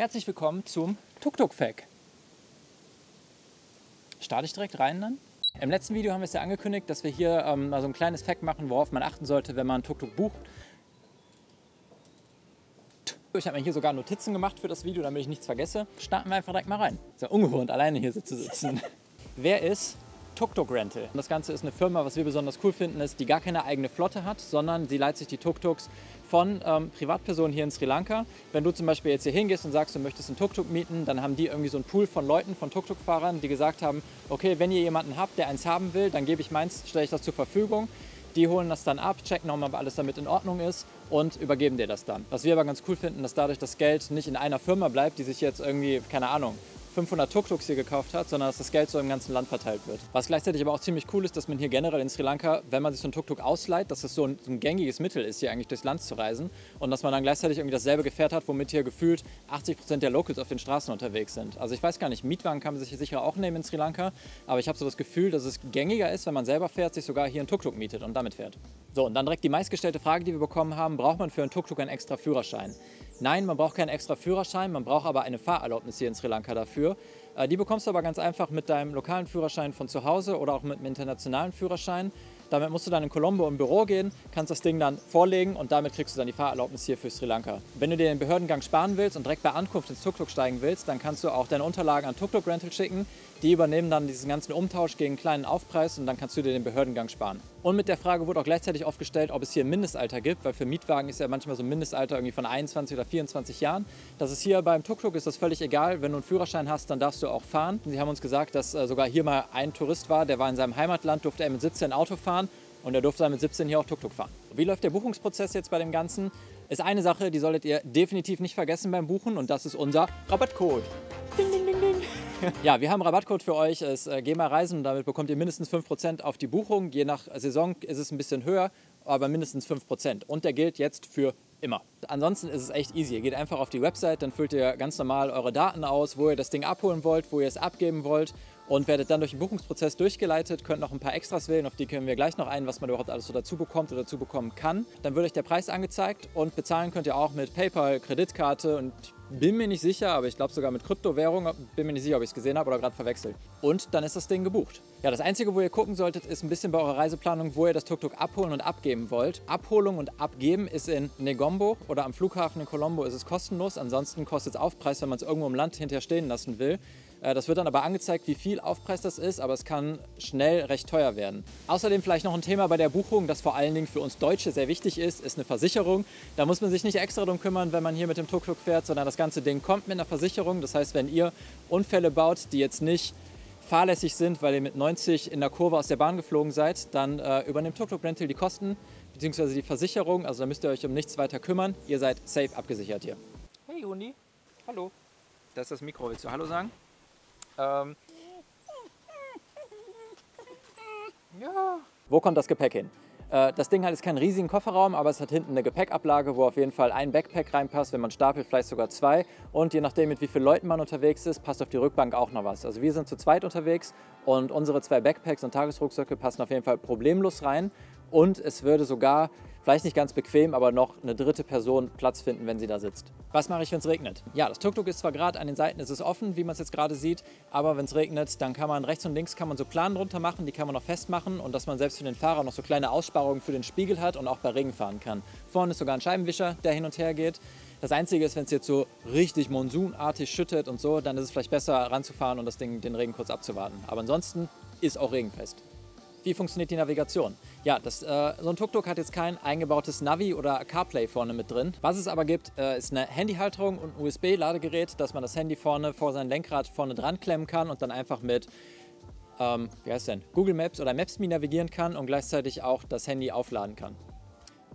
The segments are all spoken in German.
Herzlich willkommen zum Tuk-Tuk-Fac. Starte ich direkt rein dann? Im letzten Video haben wir es ja angekündigt, dass wir hier ähm, mal so ein kleines Fact machen, worauf man achten sollte, wenn man Tuk-Tuk bucht. Ich habe mir hier sogar Notizen gemacht für das Video, damit ich nichts vergesse. Starten wir einfach direkt mal rein. Ist ja ungewohnt, alleine hier zu sitzen. Wer ist Tuk-Tuk Rental. Das Ganze ist eine Firma, was wir besonders cool finden, ist, die gar keine eigene Flotte hat, sondern sie leiht sich die Tuk-Tuks von ähm, Privatpersonen hier in Sri Lanka. Wenn du zum Beispiel jetzt hier hingehst und sagst, du möchtest einen Tuk-Tuk mieten, dann haben die irgendwie so einen Pool von Leuten, von Tuk-Tuk-Fahrern, die gesagt haben, okay, wenn ihr jemanden habt, der eins haben will, dann gebe ich meins, stelle ich das zur Verfügung. Die holen das dann ab, checken nochmal, ob alles damit in Ordnung ist und übergeben dir das dann. Was wir aber ganz cool finden, dass dadurch das Geld nicht in einer Firma bleibt, die sich jetzt irgendwie, keine Ahnung, 500 Tuk-Tuks hier gekauft hat, sondern dass das Geld so im ganzen Land verteilt wird. Was gleichzeitig aber auch ziemlich cool ist, dass man hier generell in Sri Lanka, wenn man sich so ein Tuk-Tuk ausleiht, dass das so ein, ein, gängiges Mittel ist, hier eigentlich durchs Land zu reisen und dass man dann gleichzeitig irgendwie dasselbe Gefährt hat, womit hier gefühlt 80 Prozent der Locals auf den Straßen unterwegs sind. Also ich weiß gar nicht, Mietwagen kann man sich hier sicher auch nehmen in Sri Lanka, aber ich habe so das Gefühl, dass es gängiger ist, wenn man selber fährt, sich sogar hier ein Tuk-Tuk mietet und damit fährt. So, und dann direkt die meistgestellte Frage, die wir bekommen haben, braucht man für einen Tuk-Tuk einen extra Führerschein? Nein, man braucht keinen extra Führerschein, man braucht aber eine Fahrerlaubnis hier in Sri Lanka dafür. Äh, die bekommst du aber ganz einfach mit deinem lokalen Führerschein von zu Hause oder auch mit einem internationalen Führerschein. Damit musst du dann in Colombo im Büro gehen, kannst das Ding dann vorlegen und damit kriegst du dann die Fahrerlaubnis hier für Sri Lanka. Wenn du dir den Behördengang sparen willst und direkt bei Ankunft ins Tuk-Tuk steigen willst, dann kannst du auch deine Unterlagen an Tuk-Tuk Rental schicken. Die übernehmen dann diesen ganzen Umtausch gegen einen kleinen Aufpreis und dann kannst du dir den Behördengang sparen. Und mit der Frage wurde auch gleichzeitig aufgestellt, ob es hier ein Mindestalter gibt, weil für Mietwagen ist ja manchmal so ein Mindestalter irgendwie von 21 oder 24 Jahren. Das ist hier beim Tuk-Tuk ist das völlig egal. Wenn du einen Führerschein hast, dann darfst du auch fahren. Und sie haben uns gesagt, dass äh, sogar hier mal ein Tourist war, der war in seinem Heimatland, durfte er mit 17 Auto fahren und er durfte dann mit 17 hier auch Tuk-Tuk fahren. Wie läuft der Buchungsprozess jetzt bei dem Ganzen? Ist eine Sache, die solltet ihr definitiv nicht vergessen beim Buchen und das ist unser Rabattcode. Ding, ding, ding. ja, wir haben einen Rabattcode für euch, es ist äh, GEMA Reisen damit bekommt ihr mindestens 5% auf die Buchung. Je nach Saison ist es ein bisschen höher, aber mindestens 5%. Und der gilt jetzt für immer. Ansonsten ist es echt easy. Ihr geht einfach auf die Website, dann füllt ihr ganz normal eure Daten aus, wo ihr das Ding abholen wollt, wo ihr es abgeben wollt und werdet dann durch den Buchungsprozess durchgeleitet, könnt noch ein paar Extras wählen, auf die können wir gleich noch ein, was man überhaupt alles so dazu bekommt oder dazu bekommen kann. Dann wird euch der Preis angezeigt und bezahlen könnt ihr auch mit PayPal, Kreditkarte und bin mir nicht sicher, aber ich glaube sogar mit Kryptowährung, bin mir nicht sicher, ob ich es gesehen habe oder gerade verwechselt. Und dann ist das Ding gebucht. Ja, das Einzige, wo ihr gucken solltet, ist ein bisschen bei eurer Reiseplanung, wo ihr das Tuk-Tuk abholen und abgeben wollt. Abholung und Abgeben ist in Negombo oder am Flughafen in Colombo ist es kostenlos. Ansonsten kostet es Aufpreis, wenn man es irgendwo im Land hinterher stehen lassen will. Äh, das wird dann aber angezeigt, wie viel Aufpreis das ist, aber es kann schnell recht teuer werden. Außerdem vielleicht noch ein Thema bei der Buchung, das vor allen Dingen für uns Deutsche sehr wichtig ist, ist eine Versicherung. Da muss man sich nicht extra drum kümmern, wenn man hier mit dem Tuk-Tuk fährt, sondern das ganze Ding kommt mit einer Versicherung. Das heißt, wenn ihr Unfälle baut, die jetzt nicht fahrlässig sind, weil ihr mit 90 in der Kurve aus der Bahn geflogen seid, dann äh, übernimmt Tuk-Tuk Rental die Kosten bzw. die Versicherung. Also da müsst ihr euch um nichts weiter kümmern. Ihr seid safe abgesichert hier. Hey Juni, hallo. Das ist das Mikro. Willst du Hallo sagen? Ähm, ja. Wo kommt das Gepäck hin? Äh, das Ding hat jetzt keinen riesigen Kofferraum, aber es hat hinten eine Gepäckablage, wo auf jeden Fall ein Backpack reinpasst, wenn man stapelt, vielleicht sogar zwei. Und je nachdem, mit wie vielen Leuten man unterwegs ist, passt auf die Rückbank auch noch was. Also wir sind zu zweit unterwegs und unsere zwei Backpacks und Tagesrucksäcke passen auf jeden Fall problemlos rein. Und es würde sogar vielleicht nicht ganz bequem, aber noch eine dritte Person Platz finden, wenn sie da sitzt. Was mache ich, wenn es regnet? Ja, das Tuk-Tuk ist zwar gerade an den Seiten, ist es offen, wie man es jetzt gerade sieht, aber wenn es regnet, dann kann man rechts und links kann man so Planen drunter machen, die kann man noch festmachen und dass man selbst für den Fahrer noch so kleine Aussparungen für den Spiegel hat und auch bei Regen fahren kann. Vorne ist sogar ein Scheibenwischer, der hin und her geht. Das Einzige ist, wenn es jetzt so richtig monsunartig schüttet und so, dann ist es vielleicht besser ranzufahren und das Ding, den Regen kurz abzuwarten. Aber ansonsten ist auch regenfest. Wie funktioniert die Navigation? Ja, das, äh, so ein Tuk-Tuk hat jetzt kein eingebautes Navi oder CarPlay vorne mit drin. Was es aber gibt, äh, ist eine Handyhalterung und ein USB-Ladegerät, dass man das Handy vorne vor sein Lenkrad vorne dran klemmen kann und dann einfach mit ähm, wie heißt denn, Google Maps oder Maps.me navigieren kann und gleichzeitig auch das Handy aufladen kann.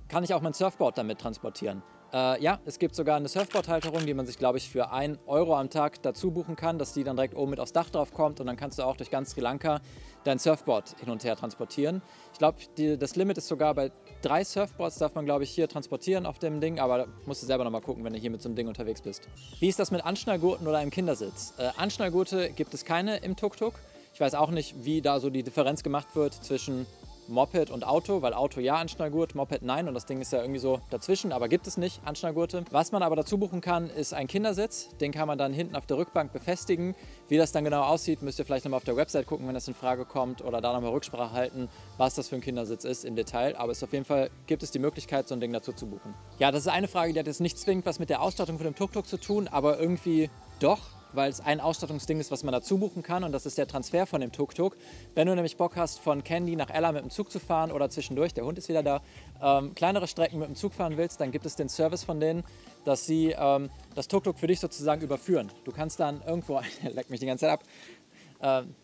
Kann ich auch mein Surfboard damit transportieren? Äh, ja, es gibt sogar eine Surfboard-Halterung, die man sich, glaube ich, für 1 Euro am Tag dazu buchen kann, dass die dann direkt oben mit aufs Dach drauf kommt und dann kannst du auch durch ganz Sri Lanka dein Surfboard hin und her transportieren. Ich glaube, das Limit ist sogar bei drei Surfboards darf man, glaube ich, hier transportieren auf dem Ding, aber musst du selber nochmal gucken, wenn du hier mit so einem Ding unterwegs bist. Wie ist das mit Anschnallgurten oder einem Kindersitz? Äh, Anschnallgurte gibt es keine im Tuk-Tuk. Ich weiß auch nicht, wie da so die Differenz gemacht wird zwischen Moped und Auto, weil Auto ja Anschnallgurt, Moped nein und das Ding ist ja irgendwie so dazwischen, aber gibt es nicht Anschnallgurte. Was man aber dazu buchen kann, ist ein Kindersitz. Den kann man dann hinten auf der Rückbank befestigen. Wie das dann genau aussieht, müsst ihr vielleicht nochmal auf der Website gucken, wenn das in Frage kommt oder da nochmal Rücksprache halten, was das für ein Kindersitz ist im Detail. Aber es auf jeden Fall gibt es die Möglichkeit, so ein Ding dazu zu buchen. Ja, das ist eine Frage, die hat jetzt nicht zwingend was mit der Ausstattung von dem Tuk-Tuk zu tun, aber irgendwie doch weil es ein Ausstattungsding ist, was man dazu buchen kann und das ist der Transfer von dem Tuk-Tuk. Wenn du nämlich Bock hast, von Candy nach Ella mit dem Zug zu fahren oder zwischendurch, der Hund ist wieder da, ähm, kleinere Strecken mit dem Zug fahren willst, dann gibt es den Service von denen, dass sie ähm, das Tuk-Tuk für dich sozusagen überführen. Du kannst dann irgendwo, leck mich die ganze Zeit ab, ähm,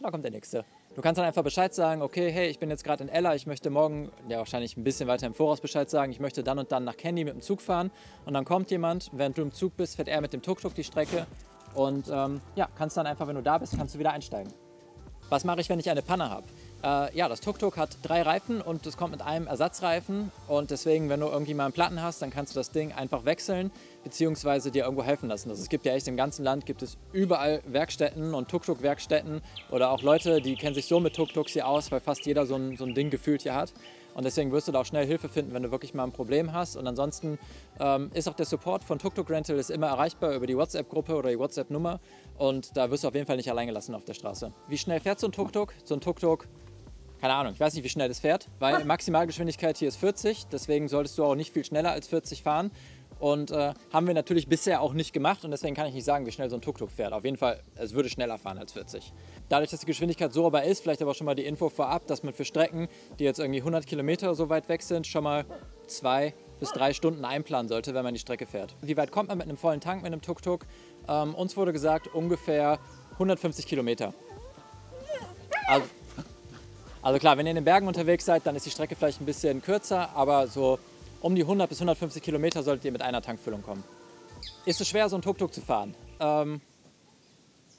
da kommt der nächste. Du kannst dann einfach Bescheid sagen, okay, hey, ich bin jetzt gerade in Ella, ich möchte morgen, ja wahrscheinlich ein bisschen weiter im Voraus Bescheid sagen, ich möchte dann und dann nach Candy mit dem Zug fahren. Und dann kommt jemand, während du im Zug bist, fährt er mit dem Tuk-Tuk die Strecke. Und ähm, ja, kannst dann einfach, wenn du da bist, kannst du wieder einsteigen. Was mache ich, wenn ich eine Panne habe? Äh, ja, das Tuk-Tuk hat drei Reifen und es kommt mit einem Ersatzreifen. Und deswegen, wenn du irgendwie mal einen Platten hast, dann kannst du das Ding einfach wechseln beziehungsweise dir irgendwo helfen lassen. Also es gibt ja echt im ganzen Land gibt es überall Werkstätten und Tuk-Tuk-Werkstätten oder auch Leute, die kennen sich so mit Tuk-Tuks hier aus, weil fast jeder so ein, so ein Ding gefühlt hier hat. Und deswegen wirst du da auch schnell Hilfe finden, wenn du wirklich mal ein Problem hast. Und ansonsten ähm, ist auch der Support von Tuk-Tuk Rental ist immer erreichbar über die WhatsApp-Gruppe oder die WhatsApp-Nummer. Und da wirst du auf jeden Fall nicht allein gelassen auf der Straße. Wie schnell fährt so ein Tuk-Tuk? So ein Tuk-Tuk keine Ahnung, ich weiß nicht, wie schnell das fährt, weil Maximalgeschwindigkeit hier ist 40, deswegen solltest du auch nicht viel schneller als 40 fahren. Und äh, haben wir natürlich bisher auch nicht gemacht und deswegen kann ich nicht sagen, wie schnell so ein Tuk-Tuk fährt. Auf jeden Fall, es würde schneller fahren als 40. Dadurch, dass die Geschwindigkeit so aber ist, vielleicht aber schon mal die Info vorab, dass man für Strecken, die jetzt irgendwie 100 Kilometer so weit weg sind, schon mal zwei bis drei Stunden einplanen sollte, wenn man die Strecke fährt. Wie weit kommt man mit einem vollen Tank, mit einem Tuk-Tuk? Ähm, uns wurde gesagt, ungefähr 150 Kilometer. Also, also klar, wenn ihr in den Bergen unterwegs seid, dann ist die Strecke vielleicht ein bisschen kürzer, aber so um die 100 bis 150 Kilometer solltet ihr mit einer Tankfüllung kommen. Ist es schwer, so ein Tuk-Tuk zu fahren? Ähm,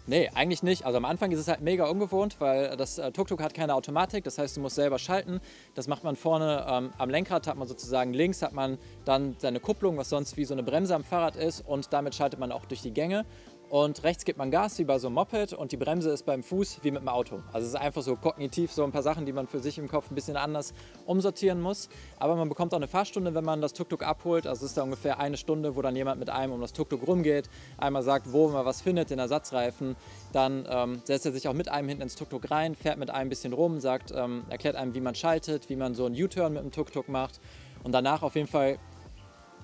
nee, eigentlich nicht. Also am Anfang ist es halt mega ungewohnt, weil das äh, Tuk-Tuk hat keine Automatik. Das heißt, du musst selber schalten. Das macht man vorne ähm, am Lenkrad, hat man sozusagen links, hat man dann seine Kupplung, was sonst wie so eine Bremse am Fahrrad ist. Und damit schaltet man auch durch die Gänge. Und rechts gibt man Gas wie bei so einem Moped und die Bremse ist beim Fuß wie mit dem Auto. Also es ist einfach so kognitiv so ein paar Sachen, die man für sich im Kopf ein bisschen anders umsortieren muss. Aber man bekommt auch eine Fahrstunde, wenn man das Tuk-Tuk abholt. Also es ist da ungefähr eine Stunde, wo dann jemand mit einem um das Tuk-Tuk rumgeht, einmal sagt, wo man was findet, den Ersatzreifen. Dann ähm, setzt er sich auch mit einem hinten ins Tuk-Tuk rein, fährt mit einem ein bisschen rum, sagt, ähm, erklärt einem, wie man schaltet, wie man so einen U-Turn mit dem Tuk-Tuk macht. Und danach auf jeden Fall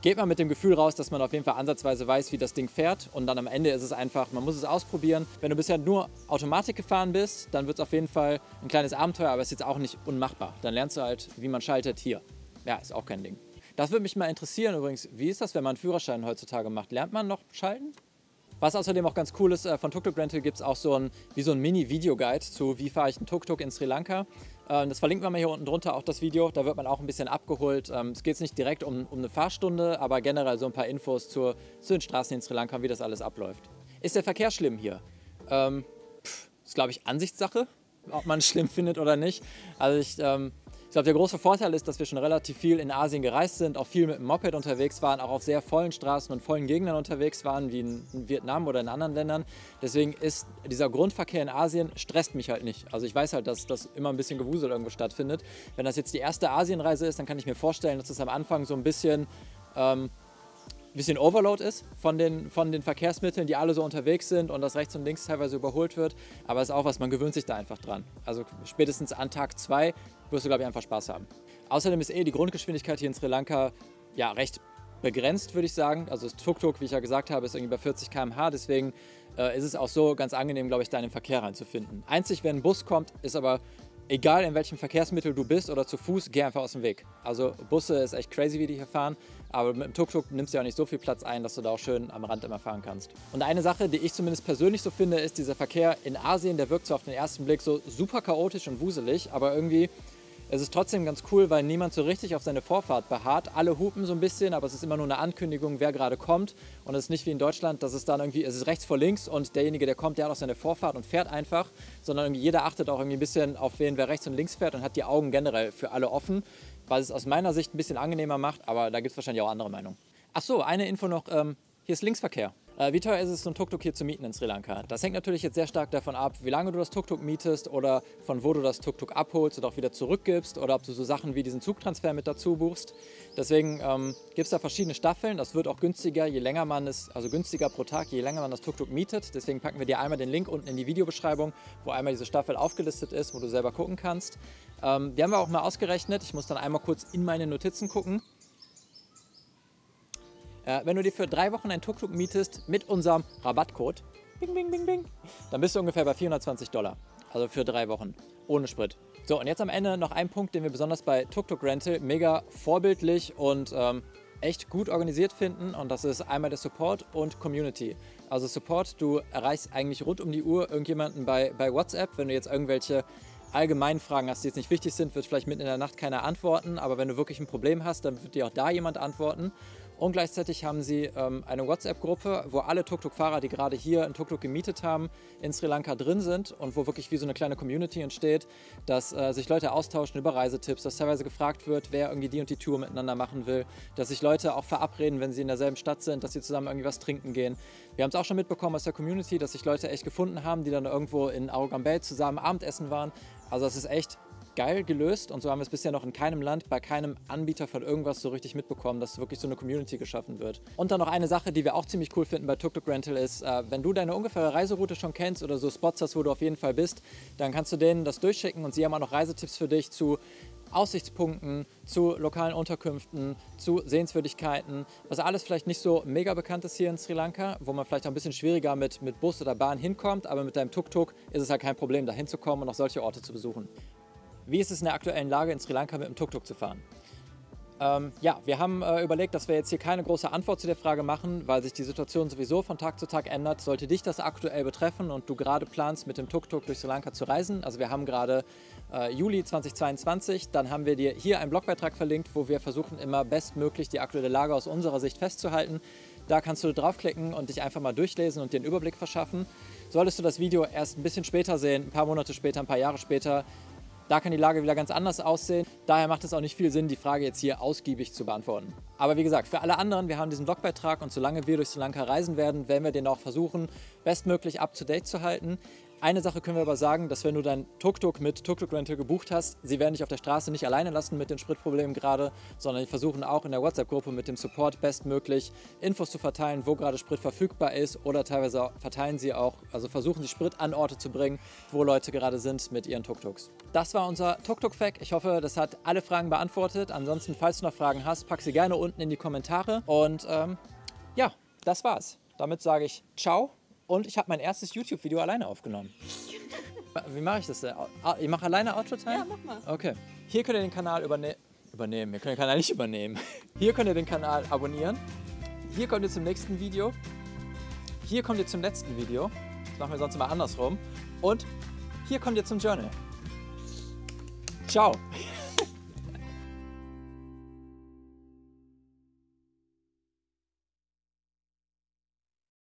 geht man mit dem Gefühl raus, dass man auf jeden Fall ansatzweise weiß, wie das Ding fährt. Und dann am Ende ist es einfach, man muss es ausprobieren. Wenn du bisher nur Automatik gefahren bist, dann wird es auf jeden Fall ein kleines Abenteuer, aber es ist jetzt auch nicht unmachbar. Dann lernst du halt, wie man schaltet hier. Ja, ist auch kein Ding. Das würde mich mal interessieren übrigens. Wie ist das, wenn man einen Führerschein heutzutage macht? Lernt man noch schalten? Was außerdem auch ganz cool ist, äh, von Tuk Tuk Rental gibt es auch so ein, wie so ein Mini-Video-Guide zu, wie fahre ich einen Tuk Tuk in Sri Lanka. Ähm, das verlinken wir mal hier unten drunter, auch das Video. Da wird man auch ein bisschen abgeholt. Ähm, es geht nicht direkt um, um eine Fahrstunde, aber generell so ein paar Infos zur, zu den Straßen in Sri Lanka, wie das alles abläuft. Ist der Verkehr schlimm hier? Ähm, pff, ist, glaube ich, Ansichtssache, ob man es schlimm findet oder nicht. Also ich ähm, ich glaube, der große Vorteil ist, dass wir schon relativ viel in Asien gereist sind, auch viel mit dem Moped unterwegs waren, auch auf sehr vollen Straßen und vollen Gegenden unterwegs waren, wie in Vietnam oder in anderen Ländern. Deswegen ist dieser Grundverkehr in Asien stresst mich halt nicht. Also ich weiß halt, dass das immer ein bisschen Gewusel irgendwo stattfindet. Wenn das jetzt die erste Asienreise ist, dann kann ich mir vorstellen, dass das am Anfang so ein bisschen ähm, bisschen Overload ist von den, von den Verkehrsmitteln, die alle so unterwegs sind und das rechts und links teilweise überholt wird. Aber es ist auch was, man gewöhnt sich da einfach dran. Also spätestens an Tag zwei wirst du, glaube ich, einfach Spaß haben. Außerdem ist eh die Grundgeschwindigkeit hier in Sri Lanka ja recht begrenzt, würde ich sagen. Also das Tuk-Tuk, wie ich ja gesagt habe, ist irgendwie bei 40 km/h. Deswegen äh, ist es auch so ganz angenehm, glaube ich, da in den Verkehr reinzufinden. Einzig, wenn ein Bus kommt, ist aber egal in welchem Verkehrsmittel du bist oder zu Fuß, geh einfach aus dem Weg. Also Busse ist echt crazy, wie die hier fahren, aber mit dem Tuk-Tuk nimmst du ja auch nicht so viel Platz ein, dass du da auch schön am Rand immer fahren kannst. Und eine Sache, die ich zumindest persönlich so finde, ist dieser Verkehr in Asien, der wirkt so auf den ersten Blick so super chaotisch und wuselig, aber irgendwie es ist trotzdem ganz cool, weil niemand so richtig auf seine Vorfahrt beharrt. Alle hupen so ein bisschen, aber es ist immer nur eine Ankündigung, wer gerade kommt. Und es ist nicht wie in Deutschland, dass es dann irgendwie, es ist rechts vor links und derjenige, der kommt, der hat auch seine Vorfahrt und fährt einfach. Sondern irgendwie jeder achtet auch irgendwie ein bisschen auf wen, wer rechts und links fährt und hat die Augen generell für alle offen. Was es aus meiner Sicht ein bisschen angenehmer macht, aber da gibt es wahrscheinlich auch andere Meinungen. Ach so, eine Info noch, ähm, hier ist Linksverkehr. Äh, wie teuer ist es, so ein Tuk-Tuk hier zu mieten in Sri Lanka? Das hängt natürlich jetzt sehr stark davon ab, wie lange du das Tuk-Tuk mietest oder von wo du das Tuk-Tuk abholst und auch wieder zurückgibst oder ob du so Sachen wie diesen Zugtransfer mit dazu buchst. Deswegen ähm, gibt es da verschiedene Staffeln. Das wird auch günstiger, je länger man es, also günstiger pro Tag, je länger man das Tuk-Tuk mietet. Deswegen packen wir dir einmal den Link unten in die Videobeschreibung, wo einmal diese Staffel aufgelistet ist, wo du selber gucken kannst. Ähm, die haben wir auch mal ausgerechnet. Ich muss dann einmal kurz in meine Notizen gucken. Äh, wenn du dir für drei Wochen ein Tuk-Tuk mietest mit unserem Rabattcode, bing, bing, bing, bing, dann bist du ungefähr bei 420 Dollar. Also für drei Wochen. Ohne Sprit. So, und jetzt am Ende noch ein Punkt, den wir besonders bei Tuk-Tuk Rental mega vorbildlich und ähm, echt gut organisiert finden. Und das ist einmal der Support und Community. Also Support, du erreichst eigentlich rund um die Uhr irgendjemanden bei, bei WhatsApp, wenn du jetzt irgendwelche allgemeinen Fragen hast, die jetzt nicht wichtig sind, wird vielleicht mitten in der Nacht keiner antworten. Aber wenn du wirklich ein Problem hast, dann wird dir auch da jemand antworten. Und gleichzeitig haben sie ähm, eine WhatsApp-Gruppe, wo alle Tuk-Tuk-Fahrer, die gerade hier ein Tuk-Tuk gemietet haben, in Sri Lanka drin sind und wo wirklich wie so eine kleine Community entsteht, dass äh, sich Leute austauschen über Reisetipps, dass teilweise gefragt wird, wer irgendwie die und die Tour miteinander machen will, dass sich Leute auch verabreden, wenn sie in derselben Stadt sind, dass sie zusammen irgendwie was trinken gehen. Wir haben es auch schon mitbekommen aus der Community, dass sich Leute echt gefunden haben, die dann irgendwo in Arugam zusammen Abendessen waren. Also das ist echt geil gelöst und so haben wir es bisher noch in keinem Land, bei keinem Anbieter von irgendwas so richtig mitbekommen, dass wirklich so eine Community geschaffen wird. Und dann noch eine Sache, die wir auch ziemlich cool finden bei TukTuk Rental ist, äh, wenn du deine ungefähre Reiseroute schon kennst oder so Spots hast, wo du auf jeden Fall bist, dann kannst du denen das durchschicken und sie haben auch noch Reisetipps für dich zu Aussichtspunkten, zu lokalen Unterkünften, zu Sehenswürdigkeiten, was alles vielleicht nicht so mega bekannt ist hier in Sri Lanka, wo man vielleicht auch ein bisschen schwieriger mit, mit Bus oder Bahn hinkommt, aber mit deinem Tuk-Tuk ist es halt kein Problem, da hinzukommen und auch solche Orte zu besuchen. Wie ist es in der aktuellen Lage in Sri Lanka mit dem Tuk-Tuk zu fahren? Ähm, ja, wir haben äh, überlegt, dass wir jetzt hier keine große Antwort zu der Frage machen, weil sich die Situation sowieso von Tag zu Tag ändert. Sollte dich das aktuell betreffen und du gerade planst, mit dem Tuk-Tuk durch Sri Lanka zu reisen, also wir haben gerade äh, Juli 2022, dann haben wir dir hier einen Blogbeitrag verlinkt, wo wir versuchen immer bestmöglich die aktuelle Lage aus unserer Sicht festzuhalten. Da kannst du draufklicken und dich einfach mal durchlesen und dir einen Überblick verschaffen. Solltest du das Video erst ein bisschen später sehen, ein paar Monate später, ein paar Jahre später, da kann die Lage wieder ganz anders aussehen. Daher macht es auch nicht viel Sinn, die Frage jetzt hier ausgiebig zu beantworten. Aber wie gesagt, für alle anderen, wir haben diesen Blogbeitrag und solange wir durch Sri Lanka reisen werden, werden wir den auch versuchen, bestmöglich up-to-date zu halten. Eine Sache können wir aber sagen, dass wenn du dein Tuk-Tuk mit Tuk-Tuk Rental gebucht hast, sie werden dich auf der Straße nicht alleine lassen mit den Spritproblemen gerade, sondern die versuchen auch in der WhatsApp-Gruppe mit dem Support bestmöglich Infos zu verteilen, wo gerade Sprit verfügbar ist oder teilweise verteilen sie auch, also versuchen sie Sprit an Orte zu bringen, wo Leute gerade sind mit ihren Tuk-Tuks. Das war unser Tuk-Tuk-Fact. Ich hoffe, das hat alle Fragen beantwortet. Ansonsten, falls du noch Fragen hast, pack sie gerne unten in die Kommentare. Und ähm, ja, das war's. Damit sage ich Ciao und ich habe mein erstes YouTube-Video alleine aufgenommen. Wie mache ich das denn? Ah, ich mache alleine Outro-Time? Ja, mach mal. Okay. Hier könnt ihr den Kanal überne übernehmen. Wir können den Kanal nicht übernehmen. Hier könnt ihr den Kanal abonnieren. Hier kommt ihr zum nächsten Video. Hier kommt ihr zum letzten Video. Das machen wir sonst immer andersrum. Und hier kommt ihr zum Journal. Ciao.